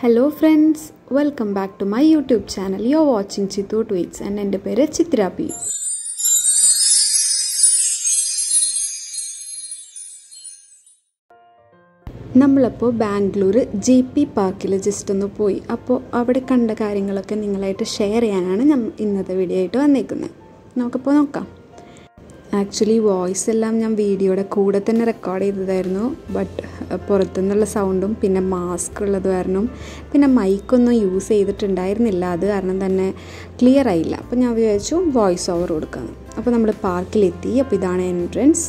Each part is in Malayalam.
Hello friends welcome back to my YouTube channel you are watching Chithu tweets and എന്റെ പേര് ചിത്ര പി. നമ്മളപ്പോൾ ബാംഗ്ലൂർ ജെ പി പാർക്കിൽ ജസ്റ്റ് ഒന്ന് പോയി. അപ്പോൾ അവിടെ കണ്ട കാര്യങ്ങളൊക്കെ നിങ്ങളായിട്ട് ഷെയർ ചെയ്യാനാണ് ഞാൻ ഇന്നത്തെ വീഡിയോ ആയിട്ട് വന്നേക്കുന്നത് നമുക്കപ്പോൾ നോക്കാം. ആക്ച്വലി വോയിസ് എല്ലാം ഞാൻ വീഡിയോയുടെ കൂടെ തന്നെ റെക്കോർഡ് ചെയ്തതായിരുന്നു. ബട്ട് പുറത്തുനിന്നുള്ള സൗണ്ടും പിന്നെ മാസ്ക് ഉള്ളത് കാരണം പിന്നെ മൈക്കൊന്നും യൂസ് ചെയ്തിട്ടുണ്ടായിരുന്നില്ല. അത് കാരണം തന്നെ ക്ലിയർ ആയില്ല. അപ്പോൾ ഞാൻ വിചാരിച്ചു വോയിസ് ഓവർ കൊടുക്കാം. അപ്പോൾ നമ്മൾ പാർക്കിലെത്തി അപ്പോൾ ഇതാണ് എൻട്രൻസ്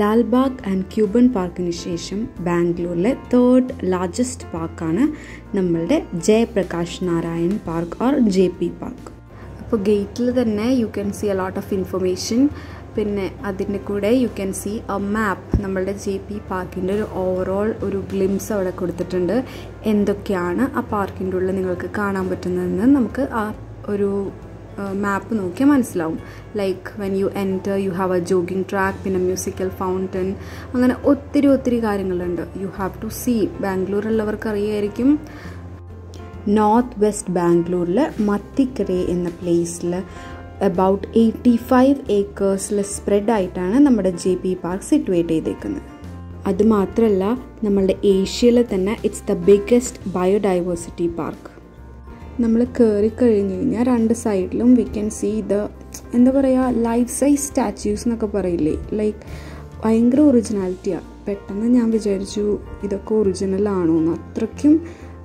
ലാൽബാഗ് ആൻഡ് ക്യൂബൻ പാർക്കിന് ശേഷം ബാംഗ്ലൂരിലെ തേർഡ് ലാർജസ്റ്റ് പാർക്കാണ് നമ്മളുടെ Jayaprakash Narayan park or J P park. അപ്പോൾ ഗേറ്റിൽ തന്നെ you can see a lot of information പിന്നെ അതിന്റെ കൂടെ you can see a map നമ്മളുടെ ജെ പി പാർക്കിന്റെ ഒരു ഓവറോൾ ഒരു ഗ്ലിംസ് അവിടെ കൊടുത്തിട്ടുണ്ട്. എന്തൊക്കെയാണ് ആ പാർക്കിന്റെ ഉള്ളിൽ നിങ്ങൾക്ക് കാണാൻ പറ്റുന്നതെന്ന് നമുക്ക് ആ ഒരു മാപ്പ് നോക്കിയാൽ മനസ്സിലാവും. Like when you enter you have a jogging track പിന്നെ മ്യൂസിക്കൽ ഫൗണ്ടൻ അങ്ങനെ ഒത്തിരി ഒത്തിരി കാര്യങ്ങളുണ്ട്. You have to see Bangalore ഉള്ളവർക്ക് അറിയായിരിക്കും നോർത്ത് വെസ്റ്റ് ബാംഗ്ലൂരിൽ മത്തിക്കരേ എന്ന പ്ലേസിൽ അബൌട്ട് എയ്റ്റി ഫൈവ് ഏക്കേഴ്സിൽ സ്പ്രെഡ് ആയിട്ടാണ് നമ്മുടെ ജെ പി പാർക്ക് സിറ്റുവേറ്റ് ചെയ്തേക്കുന്നത്. അതുമാത്രമല്ല നമ്മളുടെ ഏഷ്യയിൽ തന്നെ it's the biggest biodiversity park നമ്മൾ കയറി കഴിഞ്ഞ് കഴിഞ്ഞാൽ രണ്ട് സൈഡിലും വി ക്യാൻ സീ ദ എന്താ പറയുക ലൈഫ് സൈസ് സ്റ്റാച്യൂസ് എന്നൊക്കെ പറയില്ലേ? ലൈക്ക് ഭയങ്കര ഒറിജിനാലിറ്റിയാണ് പെട്ടെന്ന് ഞാൻ വിചാരിച്ചു ഇതൊക്കെ ഒറിജിനൽ ആണോ എന്ന് അത്രയ്ക്കും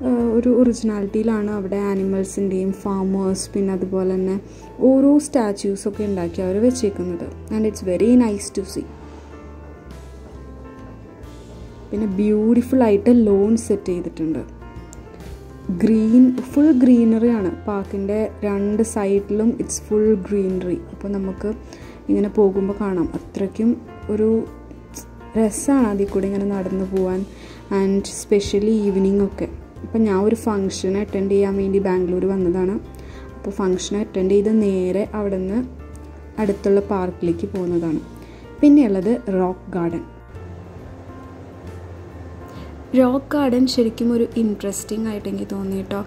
ഒരു ഒറിജിനാലിറ്റിയിലാണ് അവിടെ ആനിമൽസിന്റെയും ഫാമേഴ്സ് പിന്നെ അതുപോലെ തന്നെ ഓരോ സ്റ്റാച്യൂസൊക്കെ ഉണ്ടാക്കി അവർ വെച്ചേക്കുന്നത്. And it's very nice to see പിന്നെ ബ്യൂട്ടിഫുൾ ആയിട്ട് ലോൺ സെറ്റ് ചെയ്തിട്ടുണ്ട്. ഗ്രീൻ ഫുൾ ഗ്രീനറി ആണ്. പാർക്കിന്റെ രണ്ട് സൈഡിലും ഇറ്റ്സ് ഫുൾ ഗ്രീനറി അപ്പോൾ നമുക്ക് ഇങ്ങനെ പോകുമ്പോൾ കാണാം. അത്രയ്ക്കും ഒരു രസമാണ് അതിൽ കൂടി ഇങ്ങനെ നടന്നു പോവാൻ. ആൻഡ് സ്പെഷ്യലി ഈവനിങ് ഒക്കെ. അപ്പം ഞാൻ ഒരു ഫംഗ്ഷൻ അറ്റൻഡ് ചെയ്യാൻ വേണ്ടി ബാംഗ്ലൂർ വന്നതാണ്. അപ്പോൾ ഫംഗ്ഷൻ അറ്റൻഡ് ചെയ്ത് നേരെ അവിടെ നിന്ന് അടുത്തുള്ള പാർക്കിലേക്ക് പോകുന്നതാണ്. പിന്നെയുള്ളത് റോക്ക് ഗാർഡൻ റോക്ക് ഗാർഡൻ ശരിക്കും ഒരു ഇൻട്രസ്റ്റിംഗ് ആയിട്ട് എനിക്ക് തോന്നി കേട്ടോ.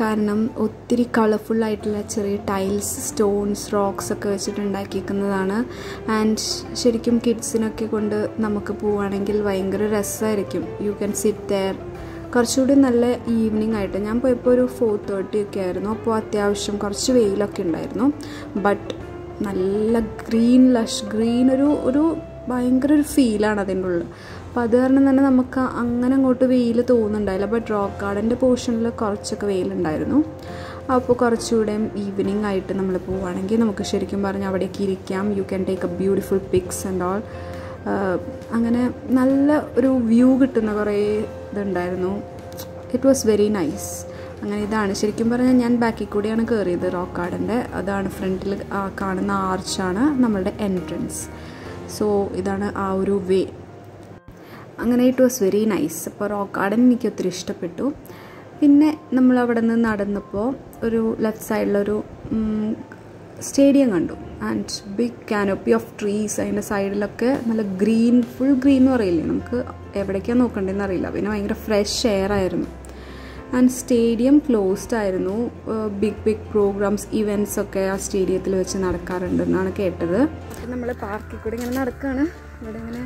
കാരണം ഒത്തിരി കളർഫുൾ ആയിട്ടുള്ള ചെറിയ ടൈൽസ് സ്റ്റോൺസ് റോക്സ് ഒക്കെ വെച്ചിട്ട് ഉണ്ടാക്കിയിരിക്കുന്നതാണ് ആൻഡ് ശരിക്കും കിഡ്സിനൊക്കെ കൊണ്ട് നമുക്ക് പോവുകയാണെങ്കിൽ ഭയങ്കര രസമായിരിക്കും യു ക്യാൻ സിറ്റ് ദെയർ കുറച്ചുകൂടി നല്ല ഈവനിങ് ആയിട്ട്. ഞാൻ പോയപ്പോൾ ഒരു ഫോർ തേർട്ടി ഒക്കെ ആയിരുന്നു. അപ്പോൾ അത്യാവശ്യം കുറച്ച് വെയിലൊക്കെ ഉണ്ടായിരുന്നു. ബട്ട് നല്ല ഗ്രീൻ ലഷ് ഗ്രീൻ ഒരു ഒരു ഭയങ്കര ഒരു ഫീലാണ് അതിന്റെ ഉള്ളിൽ അപ്പോൾ അത് കാരണം തന്നെ നമുക്ക് അങ്ങനെ അങ്ങോട്ട് വെയിൽ തോന്നുന്നുണ്ടായില്ല. ബട്ട് റോക്ക് ഗാർഡന്റെ പോർഷനിൽ കുറച്ചൊക്കെ വെയിലുണ്ടായിരുന്നു. അപ്പോൾ കുറച്ചുകൂടെ ഈവനിങ് ആയിട്ട് നമ്മൾ പോവുകയാണെങ്കിൽ നമുക്ക് ശരിക്കും പറഞ്ഞാൽ അവിടേക്ക് ഇരിക്കാം. You can take a beautiful pics and all അങ്ങനെ നല്ല ഒരു വ്യൂ കിട്ടുന്ന കുറേ ഇതുണ്ടായിരുന്നു. ഇറ്റ് വാസ് വെരി നൈസ് അങ്ങനെ ഇതാണ്. ശരിക്കും പറഞ്ഞാൽ ഞാൻ ബാക്കിൽ കൂടിയാണ് കയറിയത് റോക്ക് ഗാർഡന്റെ. അതാണ് ഫ്രണ്ടിൽ കാണുന്ന ആർച്ചാണ് നമ്മളുടെ എൻട്രൻസ് സോ ഇതാണ് ആ ഒരു വേ അങ്ങനെ ഇറ്റ് വാസ് വെരി നൈസ് അപ്പോൾ റോക്ക് ഗാർഡൻ എനിക്ക് ഒത്തിരി ഇഷ്ടപ്പെട്ടു. പിന്നെ നമ്മൾ അവിടെ നിന്ന് നടന്നപ്പോൾ ഒരു ലെഫ്റ്റ് സൈഡിലൊരു സ്റ്റേഡിയം കണ്ടു. And big canopy of trees അതിന്റെ സൈഡിലൊക്കെ നല്ല ഗ്രീൻ ഫുൾ ഗ്രീൻ എന്ന് പറയില്ലേ? നമുക്ക് എവിടേക്കാണ് നോക്കേണ്ടതെന്ന് അറിയില്ല. പിന്നെ ഭയങ്കര ഫ്രഷ് എയർ ആയിരുന്നു. ആൻഡ് സ്റ്റേഡിയം ക്ലോസ്ഡ് ആയിരുന്നു. ബിഗ് ബിഗ് പ്രോഗ്രാംസ് ഇവന്റ്സ് ഒക്കെ ആ സ്റ്റേഡിയത്തിൽ വെച്ച് നടക്കാറുണ്ടെന്നാണ് കേട്ടത്. നമ്മൾ പാർക്കിൽ കൂടി ഇങ്ങനെ നടക്കുകയാണ് ഇവിടെ ഇങ്ങനെ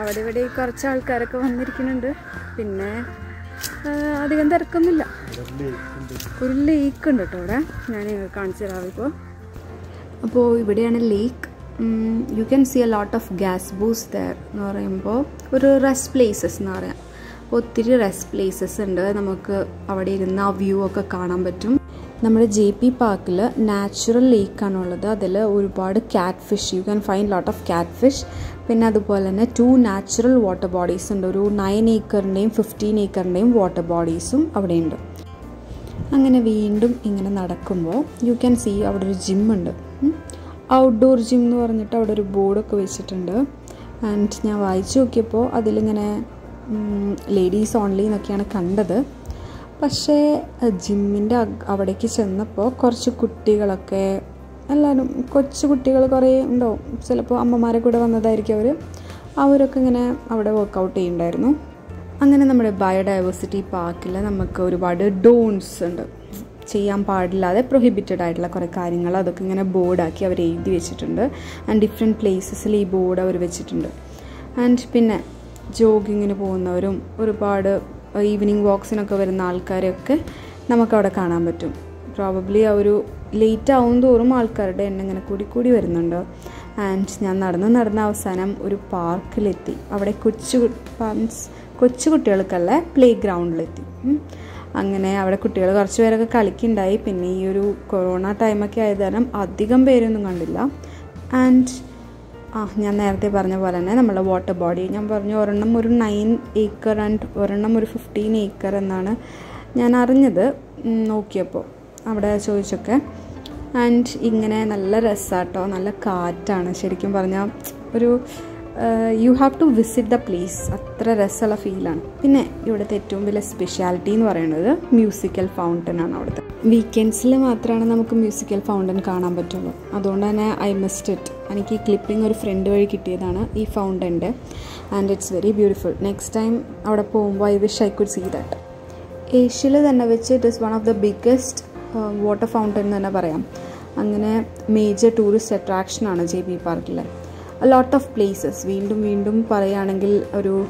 അവിടെ ഇവിടെ കുറച്ച് ആൾക്കാരൊക്കെ വന്നിരിക്കുന്നുണ്ട്. പിന്നെ അധികം തിരക്കൊന്നുമില്ല. ഒരു ലേക്ക് ഉണ്ട് കേട്ടോ ഇവിടെ ഞാൻ കാണിച്ചു തരാം. ഇപ്പോൾ അപ്പോൾ ഇവിടെയാണ് lake you can see a lot of gas booze there എന്ന് പറയുമ്പോൾ ഒരു റെസ്റ്റ് പ്ലേസസ് എന്ന് പറയാം. ഒത്തിരി റെസ്റ്റ് പ്ലേസസ് ഉണ്ട്. നമുക്ക് അവിടെ ഇരുന്ന് ആ വ്യൂ ഒക്കെ കാണാൻ പറ്റും. നമ്മുടെ ജെ പി പാർക്കിൽ നാച്ചുറൽ ലേക്കാണുള്ളത് അതിൽ ഒരുപാട് cat fish you can find lot of cat fish പിന്നെ അതുപോലെ തന്നെ ടു നാച്ചുറൽ വാട്ടർ ബോഡീസ് ഉണ്ട്. ഒരു നയൻ ഏക്കറിന്റെയും ഫിഫ്റ്റീൻ ഏക്കറിന്റെയും വാട്ടർ ബോഡീസും അവിടെയുണ്ട്. അങ്ങനെ വീണ്ടും ഇങ്ങനെ നടക്കുമ്പോൾ യു ക്യാൻ സീ അവിടെ ഒരു ജിം ഉണ്ട്. ഔട്ട്ഡോർ ജിം എന്ന് പറഞ്ഞിട്ട് അവിടെ ഒരു ബോർഡൊക്കെ വെച്ചിട്ടുണ്ട്. ആൻഡ് ഞാൻ വായിച്ചു നോക്കിയപ്പോൾ അതിലിങ്ങനെ ലേഡീസ് ഓൺലി എന്നൊക്കെയാണ് കണ്ടത്. പക്ഷേ ജിമ്മിന്റെ അവിടേക്ക് ചെന്നപ്പോൾ കുറച്ച് കുട്ടികളൊക്കെ എല്ലാവരും കൊച്ചു കുട്ടികൾ കുറേ ഉണ്ടാവും. ചിലപ്പോൾ അമ്മമാരെ കൂടെ വന്നതായിരിക്കും അവർ അവരൊക്കെ ഇങ്ങനെ അവിടെ വർക്കൗട്ട് ചെയ്യുന്നുണ്ടായിരുന്നു. അങ്ങനെ നമ്മുടെ ബയോഡൈവേഴ്സിറ്റി പാർക്കിൽ നമുക്ക് ഒരുപാട് ഡോൺസ് ഉണ്ട്. ചെയ്യാൻ പാടില്ലാതെ പ്രൊഹിബിറ്റഡ് ആയിട്ടുള്ള കുറേ കാര്യങ്ങൾ അതൊക്കെ ഇങ്ങനെ ബോർഡാക്കി അവർ എഴുതി വെച്ചിട്ടുണ്ട്. ആൻഡ് ഡിഫറെന്റ് പ്ലേസസിൽ ഈ ബോർഡ് അവർ വെച്ചിട്ടുണ്ട്. ആൻഡ് പിന്നെ ജോഗിങ്ങിന് പോകുന്നവരും ഒരുപാട് ഈവനിങ് വാക്സിനൊക്കെ വരുന്ന ആൾക്കാരെയൊക്കെ നമുക്കവിടെ കാണാൻ പറ്റും. പ്രോബബ്ലി ആ ഒരു ലേറ്റ് ആവും തോറും ആൾക്കാരുടെ എണ്ണം ഇങ്ങനെ കൂടി കൂടി വരുന്നുണ്ട്. ആൻഡ് ഞാൻ നടന്ന് നടന്ന അവസാനം ഒരു പാർക്കിലെത്തി. അവിടെ കൊച്ചു മീൻസ് കൊച്ചു കുട്ടികൾക്കല്ല പ്ലേ ഗ്രൗണ്ടിലെത്തി അങ്ങനെ അവിടെ കുട്ടികൾ കുറച്ച് പേരൊക്കെ കളിക്കുണ്ടായി. പിന്നെ ഈ ഒരു കൊറോണ ടൈമൊക്കെ ആയത് അധികം പേരൊന്നും കണ്ടില്ല. ആൻഡ് ആ ഞാൻ നേരത്തെ പറഞ്ഞ പോലെ തന്നെ നമ്മളെ വാട്ടർ ബോഡി ഞാൻ പറഞ്ഞു ഒരെണ്ണം ഒരു നയൻ ഏക്കർ ആൻഡ് ഒരെണ്ണം ഒരു ഫിഫ്റ്റീൻ ഏക്കർ എന്നാണ് ഞാൻ അറിഞ്ഞത്. നോക്കിയപ്പോൾ അവിടെ ചോദിച്ചൊക്കെ. ആൻഡ് ഇങ്ങനെ നല്ല രസാട്ടോ നല്ല കാറ്റാണ് ശരിക്കും പറഞ്ഞാൽ ഒരു you have to visit the place അത്ര രസമുള്ള ഫീലാണ് പിന്നെ ഇവിടുത്തെ ഏറ്റവും വലിയ സ്പെഷ്യാലിറ്റി എന്ന് പറയുന്നത് മ്യൂസിക്കൽ ഫൗണ്ടൻ ആണ് അവിടുത്തെ. വീക്കെൻഡ്സിൽ മാത്രമാണ് നമുക്ക് മ്യൂസിക്കൽ ഫൗണ്ടൻ കാണാൻ പറ്റുള്ളൂ. അതുകൊണ്ട് തന്നെ ഐ മിസ്റ്റ് ഇറ്റ് എനിക്ക് ഈ ക്ലിപ്പിംഗ് ഒരു ഫ്രണ്ട് വഴി കിട്ടിയതാണ് ഈ ഫൗണ്ടന്റെ and it's very beautiful next time അവിടെ പോകുമ്പോൾ I wish I could see that ഏഷ്യയിൽ തന്നെ വെച്ച് it is one of the biggest water fountain എന്ന് തന്നെ പറയാം. അങ്ങനെ മേജർ ടൂറിസ്റ്റ് അട്രാക്ഷനാണ് ജെ ബി പാർക്കിൽ ലോട്ട് ഓഫ് പ്ലേസസ് വീണ്ടും വീണ്ടും പറയുകയാണെങ്കിൽ ഒരു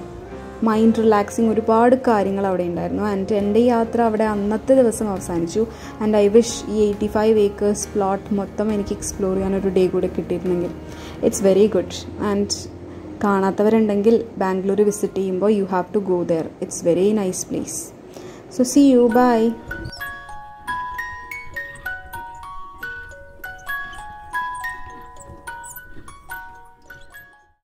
മൈൻഡ് റിലാക്സിങ് ഒരുപാട് കാര്യങ്ങൾ അവിടെ ഉണ്ടായിരുന്നു. ആൻഡ് എന്റെ യാത്ര അവിടെ അന്നത്തെ ദിവസം അവസാനിച്ചു. ആൻഡ് ഐ വിഷ് ഈ എയ്റ്റി ഫൈവ് ഏക്കേഴ്സ് പ്ലോട്ട് മൊത്തം എനിക്ക് എക്സ്പ്ലോർ ചെയ്യാൻ ഒരു ഡേ കൂടെ കിട്ടിയിരുന്നെങ്കിൽ. ഇറ്റ്സ് വെരി ഗുഡ് ആൻഡ് കാണാത്തവരുണ്ടെങ്കിൽ ബാംഗ്ലൂർ വിസിറ്റ് ചെയ്യുമ്പോൾ you have to go there it's very nice place so see you Bye.